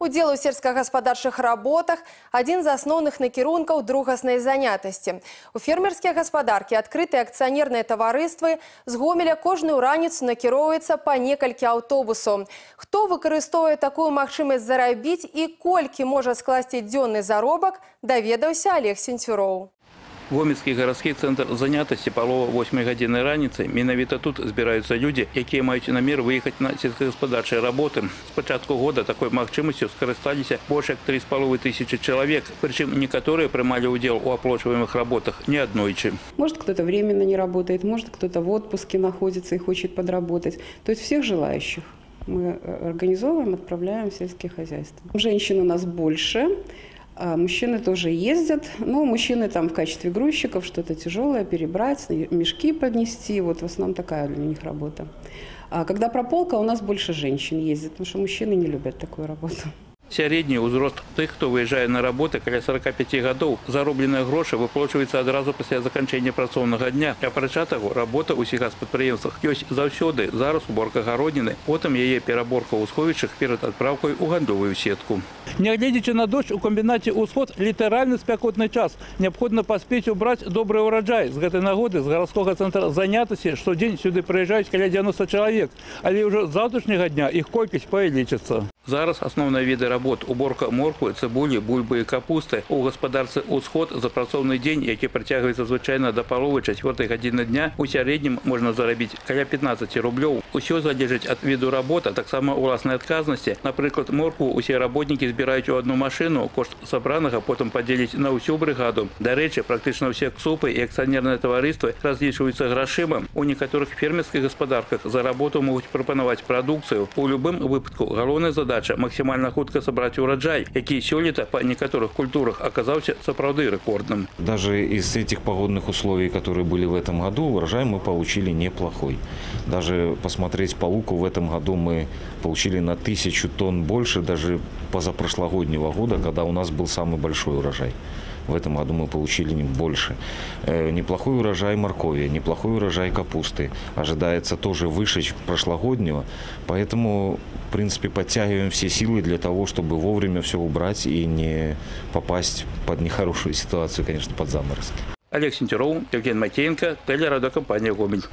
Удзел у сельскагаспадарчых работах адзін з асноўных накірункаў другаснай занятасці. У фермерскія гаспадаркі адкрытыя акцыянерныя таварыствы з гомеля кожную раніцу накіроўваецца па некалькі аўтобусаў. Хто выкарыстоўвае такую магчымасць зарабіць і колькі можа скласці дзённы заробак, даведаўся Олег Сенцюроў. Гомельскі гарадскі цэнтр занятасці палова 8 гадзіны раніцы. Менавіта тут збіраюцца людзі, якія маюць намер выехаць на сельскагаспадарчыя работы. З пачатку года такой магчымасцю скарысталіся больш як 3,5 тысячи чалавек. Прычым некаторыя прымалі ўдзел у аплачваемых работах не аднойчы. Может, кто-то временно не работает, может, кто-то в отпуске находится и хочет подработать. То есть всех желающих мы э, организовываем, отправляем в сельские хозяйства. Женщин у нас больше, а мужчины тоже ездят. Ну, мужчины там в качестве грузчиков что-то тяжелое перебрать, мешки поднести. Вот в основном такая для них работа. А когда прополка, у нас больше женщин ездит, потому что мужчины не любят такую работу. Сярэдні ўзрост тых, хто выязджае на работы каля 45 гадоў. Заробленыя грошы выплачваюцца адразу пасля заканчэння працоўнага дня. Апрача таго, работа ў сельгаспрадпрыемствах ёсць заўсёды. Зараз уборка гародніны, потым яе пераборка ў сховішчах перад адпраўкай у гандлёвую сетку. Нягледзячы на дождь у камбінаце ўсход літаральны спякотны час. Неабходна паспець убраць добры ўраджай. З гэтай нагоды з гарадскога цэнтра занятасці штодзень сюды прыязджаюць каля 90 чалавек, але ўжо з заўтрашняга дня іх колькасць павялічыцца. Зараз асноўныя віды работ уборка морквы, цыбулі, бульбы і капусты. У гаспадарцы ўсход за працоўны дзень, які працягваецца звычайна да паловы чацвёртай гадзіны дня, у сярэднім можна зарабіць каля 15 рублёў. Усё залежыць ад віду работы, таксама ўласнай адказнасці. Напрыклад, моркву усе работнікі збіраюць у одну машыну, кошт сабранага потым падзеліць на ўсю брыгаду. Дарэчы, практычна ўсе ксупы і акцыянерныя таварыствы разлічваюцца грашыма. У некаторых фермерскіх гаспадарках за работу могуць прапанаваць прадукцыю. У любым выпадку галоўная задача задача максімальна хутка сабраць ураджай які сёлета па некаторых культурах оказаўся сапраўды рэкордным даже из этих погодных условий которые были в этом году урожай мы получили неплохой даже посмотреть по луку в этом году мы получили на тысячу тонн больше даже позапрошлогоднего года когда у нас был самый большой урожай в этом году мы получили больше. Э, неплохой урожай моркови, неплохой урожай капусты. Ожидается тоже выше прошлогоднего. Поэтому, в принципе, подтягиваем все силы для того, чтобы вовремя все убрать и не попасть под нехорошую ситуацию, конечно, под заморозки. Олег Сентеров, Евгений Матеенко, телерадиокомпания «Гомель».